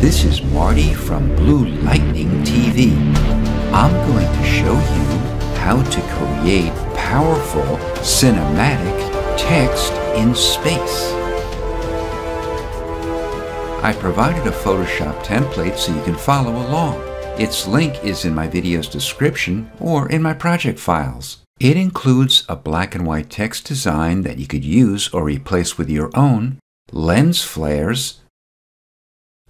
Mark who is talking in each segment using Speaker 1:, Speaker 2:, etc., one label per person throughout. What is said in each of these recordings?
Speaker 1: This is Marty from Blue Lightning TV. I'm going to show you how to create powerful cinematic text in space. I provided a Photoshop template so you can follow along. Its link is in my video's description or in my project files. It includes a black and white text design that you could use or replace with your own, lens flares,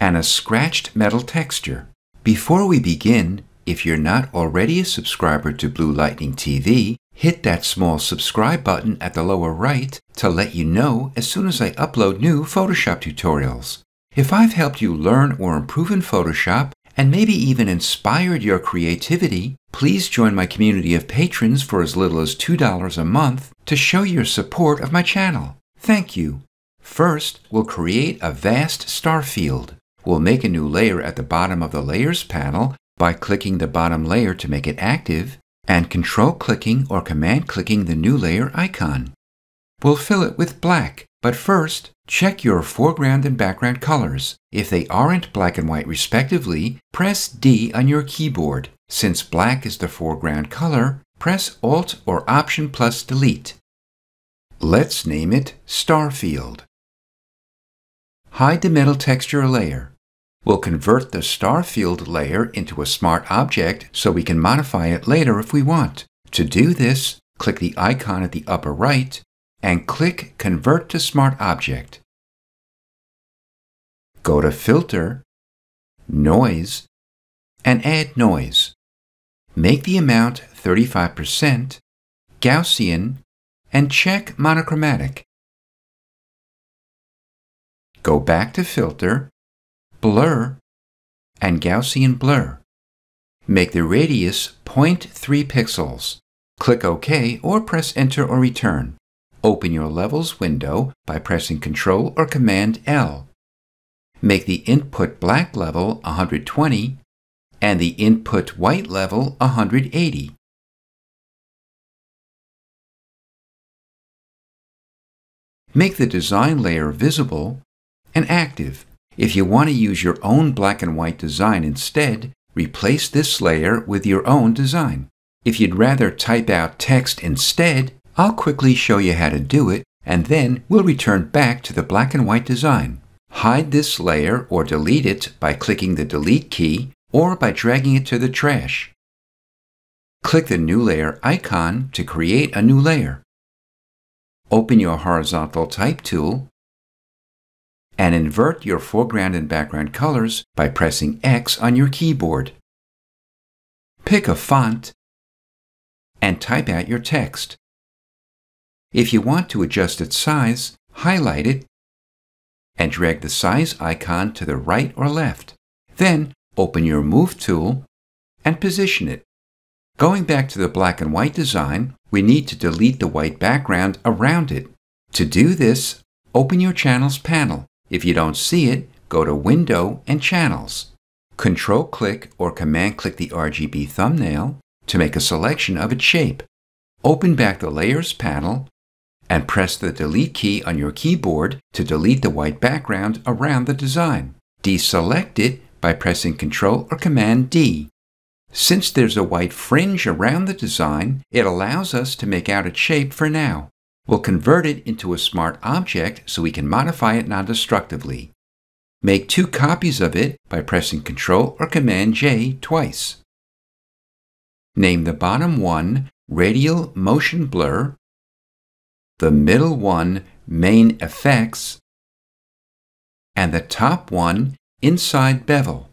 Speaker 1: and a scratched metal texture. Before we begin, if you're not already a subscriber to Blue Lightning TV, hit that small subscribe button at the lower right to let you know as soon as I upload new Photoshop tutorials. If I've helped you learn or improve in Photoshop, and maybe even inspired your creativity, please join my community of patrons for as little as $2 a month to show your support of my channel. Thank you. First, we'll create a vast star field. We'll make a new layer at the bottom of the Layers panel by clicking the bottom layer to make it active, and control-clicking or command-clicking the new layer icon. We'll fill it with black, but first, check your foreground and background colors. If they aren't black and white respectively, press D on your keyboard. Since black is the foreground color, press Alt or Option plus Delete. Let's name it Starfield. Hide the metal texture layer. We'll convert the star field layer into a smart object so we can modify it later if we want. To do this, click the icon at the upper right and click Convert to Smart Object. Go to Filter, Noise, and add noise. Make the amount 35%, Gaussian, and check monochromatic. Go back to Filter, Blur, and Gaussian Blur. Make the radius 0.3 pixels. Click OK or press Enter or Return. Open your Levels window by pressing Ctrl or Command L. Make the input black level 120 and the input white level 180. Make the design layer visible and active. If you want to use your own black and white design instead, replace this layer with your own design. If you'd rather type out text instead, I'll quickly show you how to do it, and then we'll return back to the black and white design. Hide this layer or delete it by clicking the Delete key or by dragging it to the trash. Click the New Layer icon to create a new layer. Open your Horizontal Type tool and invert your foreground and background colors by pressing X on your keyboard. Pick a font and type out your text. If you want to adjust its size, highlight it and drag the size icon to the right or left. Then open your Move tool and position it. Going back to the black and white design, we need to delete the white background around it. To do this, open your Channels panel. If you don't see it, go to Window and Channels. Control-click or Command-click the RGB thumbnail to make a selection of its shape. Open back the Layers panel and press the Delete key on your keyboard to delete the white background around the design. Deselect it by pressing Ctrl or Command D. Since there's a white fringe around the design, it allows us to make out its shape for now. We'll convert it into a smart object so we can modify it non-destructively. Make two copies of it by pressing Ctrl or Command J twice. Name the bottom one Radial Motion Blur the middle one main effects, and the top one inside bevel.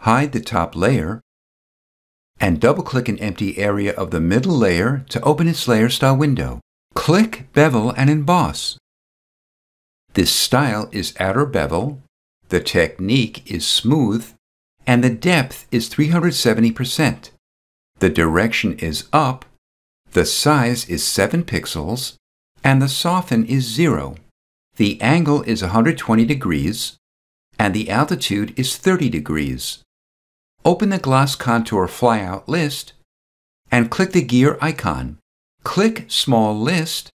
Speaker 1: Hide the top layer and double-click an empty area of the middle layer to open its layer style window. Click Bevel and Emboss. This style is outer bevel, the technique is smooth, and the depth is 370%. The direction is up the size is 7 pixels, and the soften is 0. The angle is 120 degrees, and the altitude is 30 degrees. Open the Gloss Contour flyout list and click the gear icon. Click Small List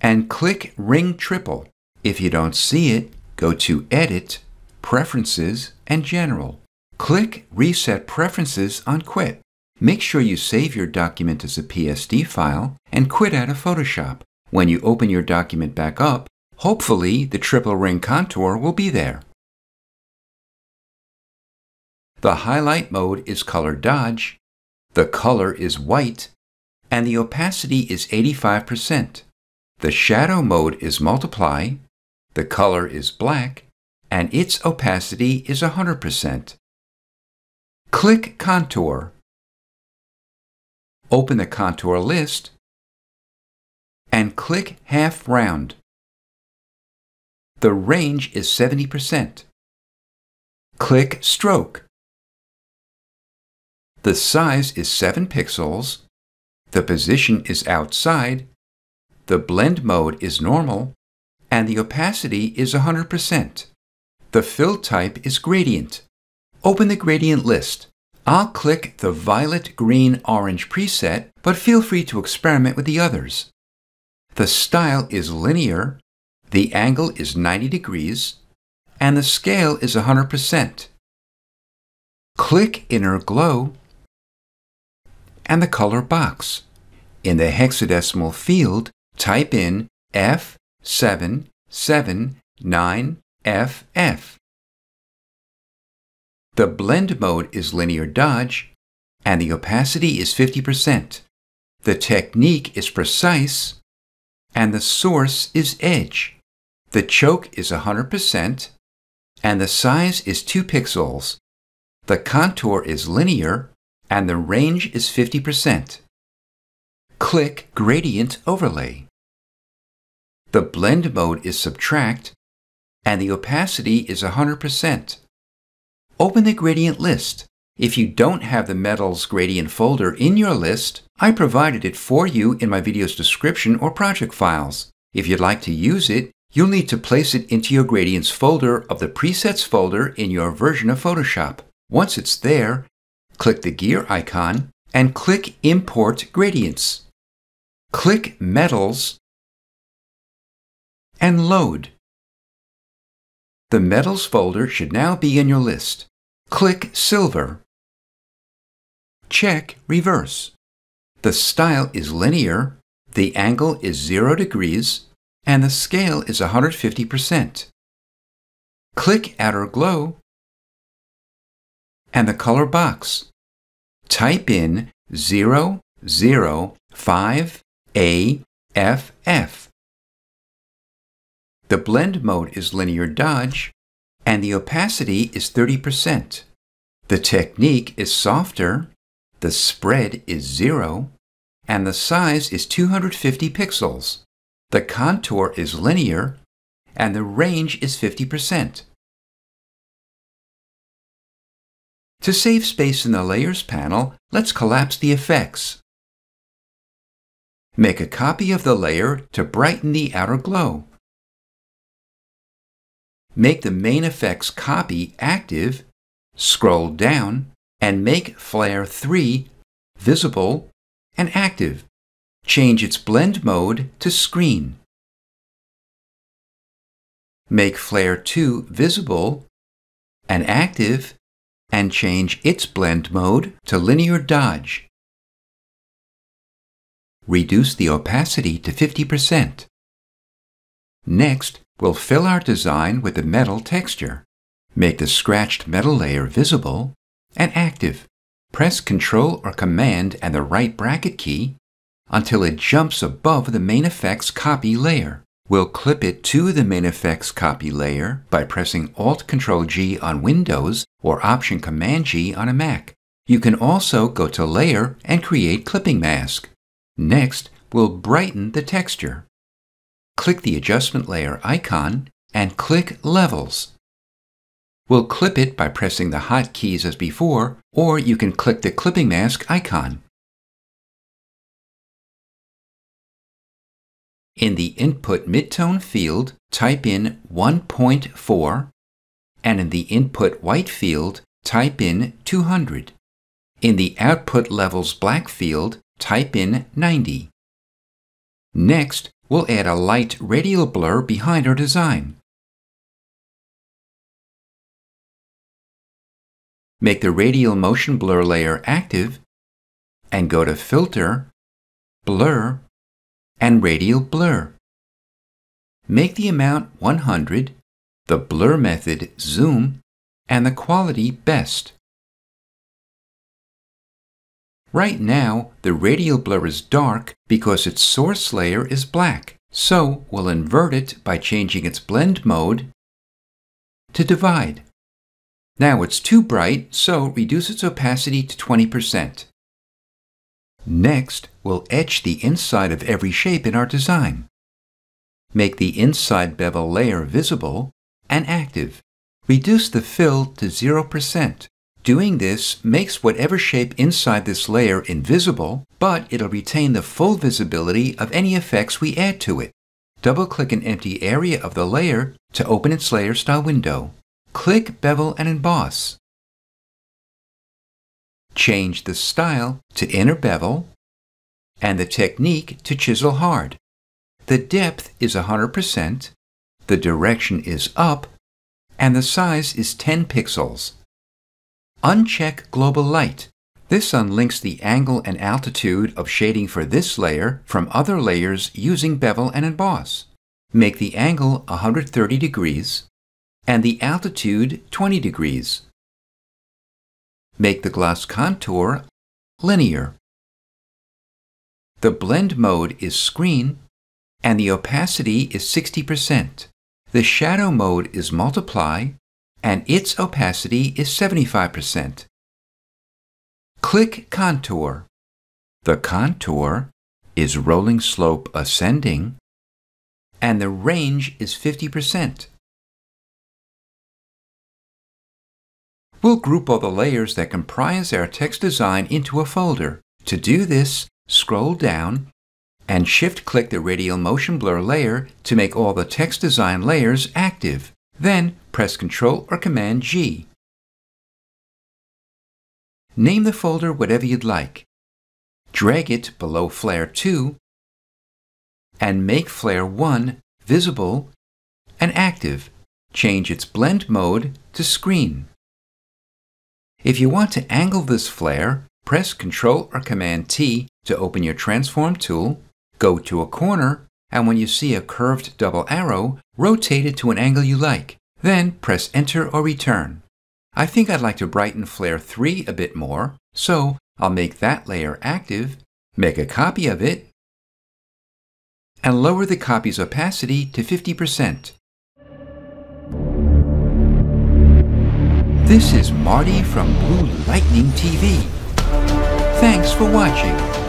Speaker 1: and click Ring Triple. If you don't see it, go to Edit, Preferences, and General. Click Reset Preferences on Quit. Make sure you save your document as a PSD file and quit out of Photoshop. When you open your document back up, hopefully the triple ring contour will be there. The highlight mode is color dodge, the color is white, and the opacity is 85%. The shadow mode is multiply, the color is black, and its opacity is 100%. Click Contour. Open the contour list and click Half Round. The range is 70%. Click Stroke. The size is 7 pixels. The position is outside. The blend mode is normal. And the opacity is 100%. The fill type is gradient. Open the gradient list. I'll click the violet, green, orange preset, but feel free to experiment with the others. The style is linear, the angle is 90 degrees, and the scale is 100%. Click Inner Glow and the color box. In the hexadecimal field, type in F779FF. The blend mode is linear dodge, and the opacity is 50%. The technique is precise, and the source is edge. The choke is 100%, and the size is 2 pixels. The contour is linear, and the range is 50%. Click Gradient Overlay. The blend mode is subtract, and the opacity is 100%. Open the gradient list. If you don't have the metals gradient folder in your list, I provided it for you in my video's description or project files. If you'd like to use it, you'll need to place it into your gradients folder of the presets folder in your version of Photoshop. Once it's there, click the gear icon and click Import Gradients. Click Metals and Load. The Metals folder should now be in your list. Click Silver. Check Reverse. The style is linear, the angle is 0 degrees, and the scale is 150%. Click Outer Glow and the color box. Type in 005AFF. The blend mode is linear dodge, and the opacity is 30%. The technique is softer, the spread is zero, and the size is 250 pixels. The contour is linear, and the range is 50%. To save space in the Layers panel, let's collapse the effects. Make a copy of the layer to brighten the outer glow. Make the main effects copy active, scroll down, and make Flare 3 visible and active. Change its blend mode to screen. Make Flare 2 visible and active and change its blend mode to linear dodge. Reduce the opacity to 50%. Next, We'll fill our design with the metal texture. Make the scratched metal layer visible and active. Press Ctrl or Command and the right bracket key until it jumps above the main effects copy layer. We'll clip it to the main effects copy layer by pressing Alt Ctrl G on Windows or Option Command G on a Mac. You can also go to Layer and create Clipping Mask. Next, we'll brighten the texture click the adjustment layer icon and click Levels. We'll clip it by pressing the hotkeys as before, or you can click the clipping mask icon. In the Input Midtone field, type in 1.4, and in the Input White field, type in 200. In the Output Levels Black field, type in 90. Next, we'll add a light radial blur behind our design. make the radial motion blur layer active, and go to Filter, Blur, and Radial Blur. Make the amount 100, the blur method zoom, and the quality best. Right now, the radial blur is dark because its source layer is black, so we'll invert it by changing its blend mode to divide. Now it's too bright, so reduce its opacity to 20%. Next, we'll etch the inside of every shape in our design. Make the inside bevel layer visible and active. Reduce the fill to 0%. Doing this makes whatever shape inside this layer invisible, but it'll retain the full visibility of any effects we add to it. Double-click an empty area of the layer to open its layer style window. Click Bevel and Emboss. Change the style to Inner Bevel and the technique to Chisel Hard. The depth is 100%, the direction is up, and the size is 10 pixels. Uncheck Global Light. This unlinks the angle and altitude of shading for this layer from other layers using Bevel and Emboss. Make the angle 130 degrees and the altitude 20 degrees. Make the gloss contour linear. The blend mode is screen and the opacity is 60%. The shadow mode is multiply and its opacity is 75%. Click Contour. The contour is rolling slope ascending, and the range is 50%. We'll group all the layers that comprise our text design into a folder. To do this, scroll down and shift-click the radial motion blur layer to make all the text design layers active. Then press Ctrl or Command G. Name the folder whatever you'd like. Drag it below Flare 2 and make Flare 1 visible and active. Change its blend mode to screen. If you want to angle this flare, press Ctrl or Command T to open your transform tool, go to a corner, and when you see a curved double arrow, rotate it to an angle you like. Then press Enter or Return. I think I'd like to brighten Flare 3 a bit more, so I'll make that layer active, make a copy of it, and lower the copy's opacity to 50%. This is Marty from Blue Lightning TV. Thanks for watching.